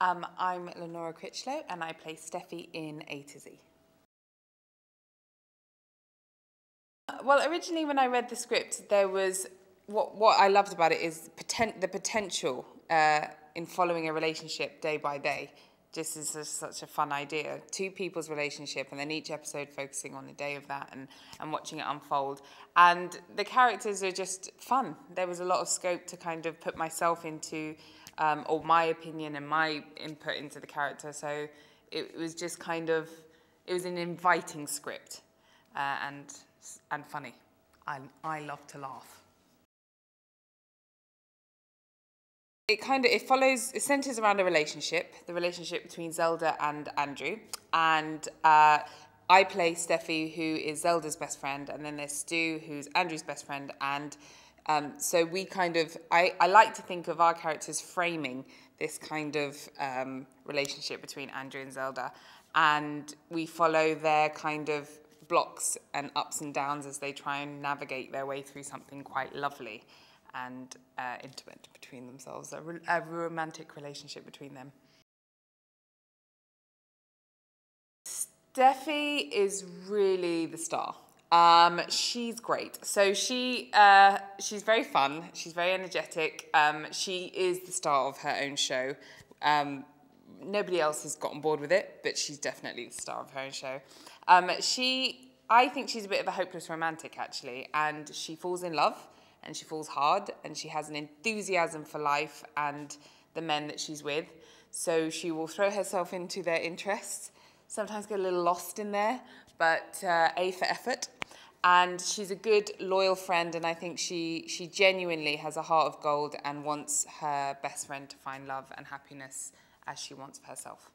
Um, I'm Lenora Crichlow and I play Steffi in A to Z. Well, originally when I read the script, there was what what I loved about it is poten- the potential uh, in following a relationship day by day. Just is such a fun idea. Two people's relationship, and then each episode focusing on the day of that and, and watching it unfold. And the characters are just fun. There was a lot of scope to kind of put myself into, um, or my opinion and my input into the character. So it was just kind of, it was an inviting script uh, and, and funny. I, I love to laugh. It kind of it follows it centers around a relationship, the relationship between Zelda and Andrew, and uh, I play Steffi, who is Zelda's best friend, and then there's Stu, who's Andrew's best friend, and um, so we kind of I, I like to think of our characters framing this kind of um, relationship between Andrew and Zelda, and we follow their kind of blocks and ups and downs as they try and navigate their way through something quite lovely and uh, intimate between themselves, a, a romantic relationship between them. Steffi is really the star. Um, she's great. So she uh, she's very fun. She's very energetic. Um, she is the star of her own show. Um, nobody else has got on board with it, but she's definitely the star of her own show. Um, she, I think she's a bit of a hopeless romantic actually, and she falls in love and she falls hard and she has an enthusiasm for life and the men that she's with. So she will throw herself into their interests, sometimes get a little lost in there, but uh, A for effort. And she's a good, loyal friend, and I think she, she genuinely has a heart of gold and wants her best friend to find love and happiness as she wants for herself.